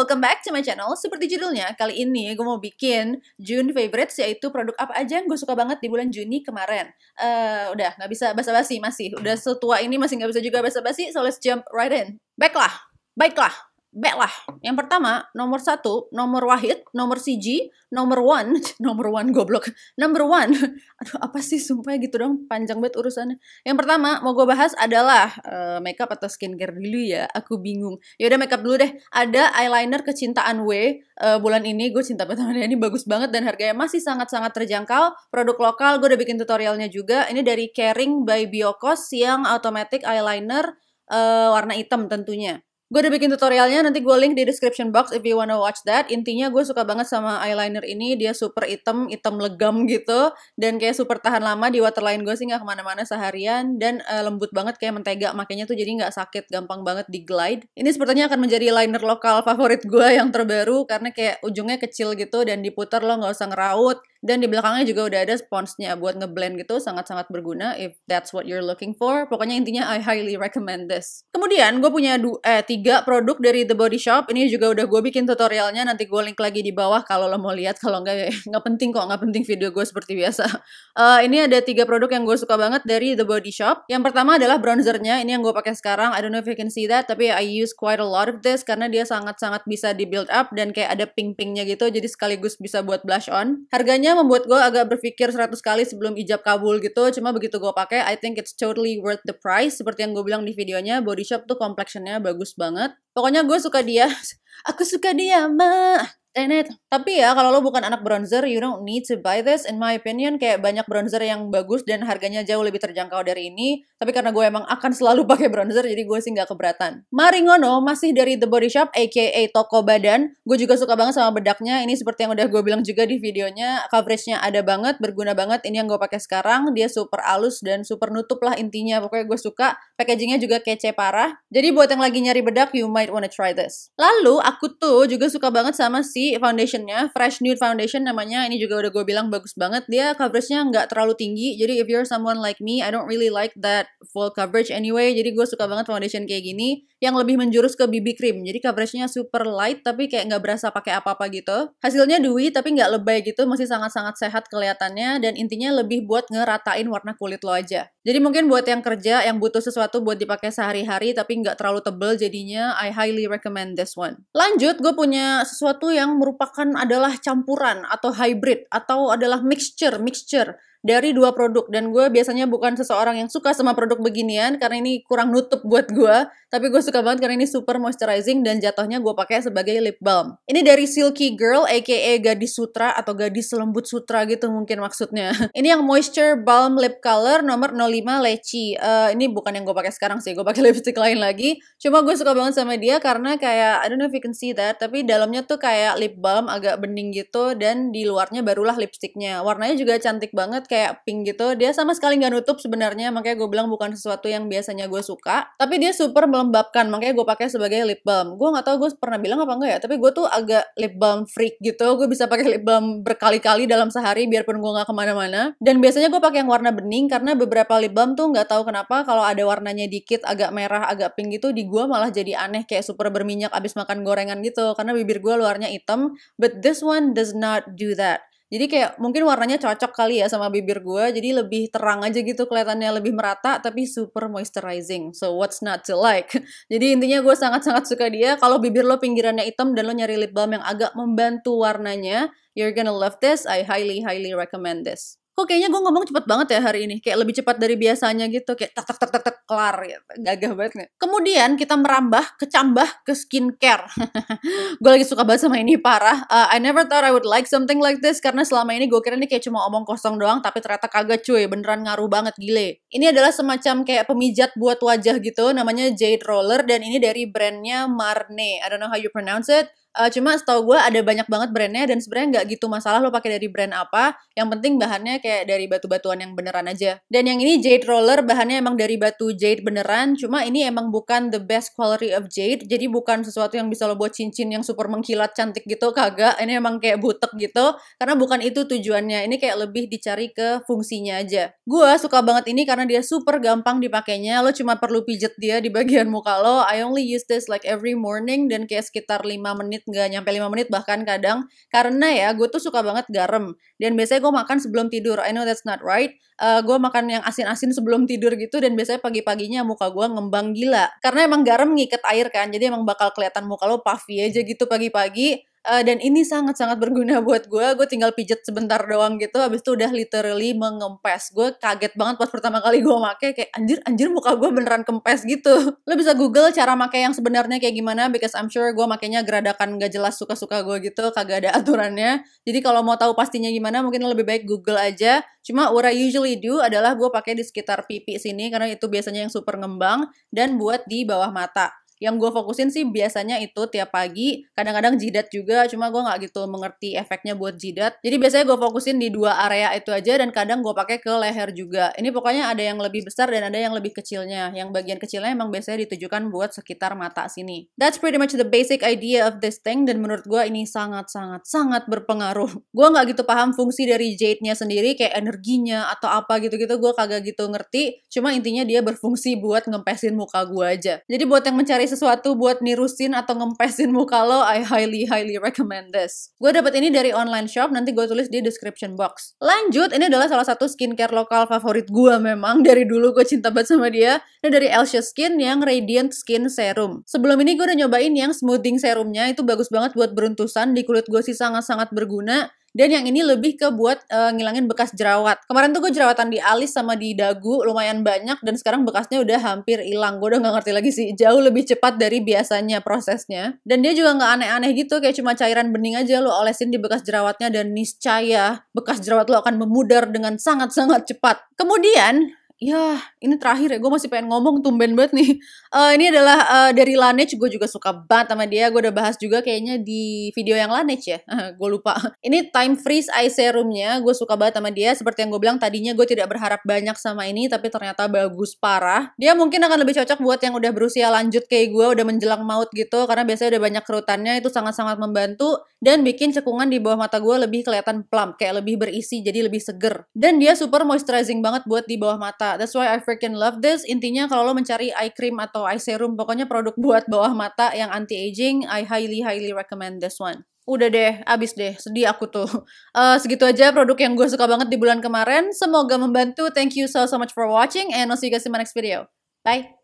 welcome back to my channel. Seperti judulnya, kali ini gue mau bikin June favorites, yaitu produk apa aja yang gue suka banget di bulan Juni kemarin. Eh, udah, nggak bisa basa-basi masih. Udah setua ini masih nggak bisa juga basa-basi, so let's jump right in. Baiklah, baiklah. Baiklah, yang pertama, nomor satu, nomor wahid, nomor CG, nomor one, nomor one goblok, number one, aduh apa sih? Sumpah gitu dong, panjang banget urusannya. Yang pertama, mau gue bahas adalah uh, makeup atau skincare dulu ya, aku bingung. Ya udah makeup dulu deh, ada eyeliner kecintaan W, uh, bulan ini. Gue cinta banget sama ini bagus banget dan harganya masih sangat-sangat terjangkau, produk lokal, gue udah bikin tutorialnya juga, ini dari Caring by Biokos yang automatic eyeliner uh, warna hitam tentunya. Gue udah bikin tutorialnya, nanti gue link di description box if you wanna watch that. Intinya gue suka banget sama eyeliner ini, dia super hitam, hitam legam gitu. Dan kayak super tahan lama di waterline gue sih gak ke mana-mana seharian. Dan uh, lembut banget kayak mentega, makanya tuh jadi gak sakit, gampang banget di glide. Ini sepertinya akan menjadi liner lokal favorit gue yang terbaru, karena kayak ujungnya kecil gitu dan diputar lo gak usah ngeraut. Dan di belakangnya juga udah ada sponsnya buat ngeblend gitu, sangat-sangat berguna if that's what you're looking for. Pokoknya intinya I highly recommend this. Kemudian gue punya du eh, tiga produk dari The Body Shop. Ini juga udah gue bikin tutorialnya, nanti gue link lagi di bawah kalau lo mau lihat. Kalau nggak, nggak penting kok, nggak penting video gue seperti biasa. Uh, ini ada tiga produk yang gue suka banget dari The Body Shop. Yang pertama adalah bronzernya, ini yang gue pakai sekarang. I don't know if you can see that, tapi I use quite a lot of this karena dia sangat-sangat bisa di build up dan kayak ada pink-pinknya gitu, jadi sekaligus bisa buat blush on. Harganya membuat gue agak berpikir 100 kali sebelum ijab kabul gitu. Cuma begitu gue pakai, I think it's totally worth the price. Seperti yang gue bilang di videonya, Body Shop tuh complexionnya bagus banget. Pokoknya gue suka dia. Aku suka dia, mah. Tenet. Tapi ya kalau lo bukan anak bronzer, you don't need to buy this. In my opinion, kayak banyak bronzer yang bagus dan harganya jauh lebih terjangkau dari ini. Tapi karena gue emang akan selalu pakai bronzer, jadi gue sih nggak keberatan. Maringono masih dari The Body Shop, aka toko badan. Gue juga suka banget sama bedaknya. Ini seperti yang udah gue bilang juga di videonya, coveragenya ada banget, berguna banget. Ini yang gue pakai sekarang. Dia super halus dan super nutup lah intinya. Pokoknya gue suka. Packagingnya juga kece parah. Jadi buat yang lagi nyari bedak, you might wanna try this. Lalu aku tuh juga suka banget sama si si foundationnya Fresh Nude Foundation namanya ini juga udah gue bilang bagus banget. Dia coveragenya nggak terlalu tinggi jadi if you're someone like me I don't really like that full coverage anyway jadi gue suka banget foundation kayak gini yang lebih menjurus ke BB cream. Jadi coveragenya super light tapi kayak nggak berasa pakai apa-apa gitu. Hasilnya dewy tapi nggak lebay gitu masih sangat-sangat sehat kelihatannya dan intinya lebih buat ngeratain warna kulit lo aja. Jadi mungkin buat yang kerja yang butuh sesuatu buat dipakai sehari-hari tapi nggak terlalu tebel jadinya I highly recommend this one. Lanjut gue punya sesuatu yang yang merupakan adalah campuran atau hybrid atau adalah mixture mixture dari dua produk. Dan gue biasanya bukan seseorang yang suka sama produk beginian karena ini kurang nutup buat gue. Tapi gue suka banget karena ini super moisturizing dan jatuhnya gue pakai sebagai lip balm. Ini dari Silky Girl aka gadis sutra atau gadis lembut sutra gitu mungkin maksudnya. Ini yang moisture balm lip color nomor 05 leci. Uh, ini bukan yang gue pakai sekarang sih gue pakai lipstick lain lagi. Cuma gue suka banget sama dia karena kayak I don't know if you can see that tapi dalamnya tuh kayak lip balm agak bening gitu dan di luarnya barulah lipsticknya. Warnanya juga cantik banget kayak pink gitu dia sama sekali nggak nutup sebenarnya. Makanya gue bilang bukan sesuatu yang biasanya gue suka tapi dia super melembabkan. Makanya gue pakai sebagai lip balm. Gue nggak tahu gue pernah bilang apa enggak ya tapi gue tuh agak lip balm freak gitu. Gue bisa pakai lip balm berkali-kali dalam sehari biarpun gue nggak ke mana-mana. Dan biasanya gue pakai yang warna bening karena beberapa lip balm tuh nggak tahu kenapa kalau ada warnanya dikit agak merah agak pink gitu di gue malah jadi aneh kayak super berminyak abis makan gorengan gitu. Karena bibir gue luarnya hitam but this one does not do that jadi kayak mungkin warnanya cocok kali ya sama bibir gue, jadi lebih terang aja gitu kelihatannya lebih merata tapi super moisturizing. So what's not to like? Jadi intinya gue sangat-sangat suka dia. Kalau bibir lo pinggirannya hitam dan lo nyari lip balm yang agak membantu warnanya, you're gonna love this. I highly highly recommend this kok kayaknya gue ngomong cepet banget ya hari ini. Kayak lebih cepat dari biasanya gitu. Kayak tak tak tak tak tak kelar gitu. Gagah banget gak? kemudian kita merambah ke cambah ke skincare. Gue lagi suka banget sama ini parah. Uh, I never thought I would like something like this karena selama ini gue kira ini kayak cuma omong kosong doang tapi ternyata kagak cuy. Beneran ngaruh banget gile. Ini adalah semacam kayak pemijat buat wajah gitu. Namanya Jade Roller dan ini dari brandnya Marne. I don't know how you pronounce it Uh, cuma setahu gue ada banyak banget brandnya dan sebenarnya nggak gitu masalah lo pakai dari brand apa. Yang penting bahannya kayak dari batu-batuan yang beneran aja. Dan yang ini jade roller bahannya emang dari batu jade beneran. Cuma ini emang bukan the best quality of jade. Jadi bukan sesuatu yang bisa lo buat cincin yang super mengkilat cantik gitu kagak. Ini emang kayak butek gitu. Karena bukan itu tujuannya. Ini kayak lebih dicari ke fungsinya aja. Gue suka banget ini karena dia super gampang dipakainya. Lo cuma perlu pijet dia di bagian muka lo. I only use this like every morning dan kayak sekitar 5 menit menit, nggak nyampe 5 menit bahkan kadang. Karena ya gue tuh suka banget garam. Dan biasanya gue makan sebelum tidur. I know that's not right. Uh, gue makan yang asin-asin sebelum tidur gitu dan biasanya pagi-paginya muka gue ngembang gila. Karena emang garam ngiket air kan, jadi emang bakal kelihatan muka lo puffy aja gitu pagi-pagi Uh, dan ini sangat-sangat berguna buat gue. Gue tinggal pijet sebentar doang gitu, habis itu udah literally mengempes. Gue kaget banget pas pertama kali gue make, kayak anjir, anjir muka gue beneran kempes gitu. Lo bisa google cara make yang sebenarnya kayak gimana, because I'm sure gue makainya geradakan gak jelas suka-suka gue gitu, kagak ada aturannya. Jadi kalau mau tahu pastinya gimana, mungkin lebih baik google aja. Cuma what I usually do adalah gue pakai di sekitar pipi sini, karena itu biasanya yang super ngembang, dan buat di bawah mata yang gue fokusin sih biasanya itu tiap pagi kadang-kadang jidat juga cuma gue nggak gitu mengerti efeknya buat jidat. Jadi biasanya gue fokusin di dua area itu aja dan kadang gue pakai ke leher juga. Ini pokoknya ada yang lebih besar dan ada yang lebih kecilnya. Yang bagian kecilnya emang biasanya ditujukan buat sekitar mata sini. That's pretty much the basic idea of this thing dan menurut gue ini sangat sangat sangat berpengaruh. Gue nggak gitu paham fungsi dari jade-nya sendiri kayak energinya atau apa gitu-gitu gue kagak gitu ngerti. Cuma intinya dia berfungsi buat ngempesin muka gue aja. Jadi buat yang mencari sesuatu buat nirusin atau ngempesin muka lo, I highly highly recommend this. Gue dapet ini dari online shop, nanti gue tulis di description box. Lanjut, ini adalah salah satu skincare lokal favorit gue memang. Dari dulu gue cinta banget sama dia. Ini dari Elsia Skin yang Radiant Skin Serum. Sebelum ini gue udah nyobain yang smoothing serumnya, itu bagus banget buat beruntusan. Di kulit gue sih sangat-sangat berguna. Dan yang ini lebih ke buat uh, ngilangin bekas jerawat. Kemarin tuh gue jerawatan di alis sama di dagu lumayan banyak dan sekarang bekasnya udah hampir hilang. Gue udah gak ngerti lagi sih, jauh lebih cepat dari biasanya prosesnya. Dan dia juga gak aneh-aneh gitu, kayak cuma cairan bening aja lo olesin di bekas jerawatnya dan niscaya bekas jerawat lo akan memudar dengan sangat-sangat cepat. Kemudian ya ini terakhir ya gue masih pengen ngomong tumben banget nih. Uh, ini adalah uh, dari Laneige gue juga suka banget sama dia. Gue udah bahas juga kayaknya di video yang Laneige ya. Gue lupa. Ini time freeze eye serumnya gue suka banget sama dia. Seperti yang gue bilang tadinya gue tidak berharap banyak sama ini tapi ternyata bagus parah. Dia mungkin akan lebih cocok buat yang udah berusia lanjut kayak gue udah menjelang maut gitu karena biasanya udah banyak kerutannya itu sangat-sangat membantu dan bikin cekungan di bawah mata gue lebih kelihatan plump kayak lebih berisi jadi lebih seger. Dan dia super moisturizing banget buat di bawah mata That's why I freaking love this. Intinya kalau lo mencari eye cream atau eye serum, pokoknya produk buat bawah mata yang anti-aging, I highly highly recommend this one. Udah deh, abis deh, sedih aku tuh. Uh, segitu aja produk yang gue suka banget di bulan kemarin. Semoga membantu. Thank you so so much for watching and I'll see you guys in my next video. Bye!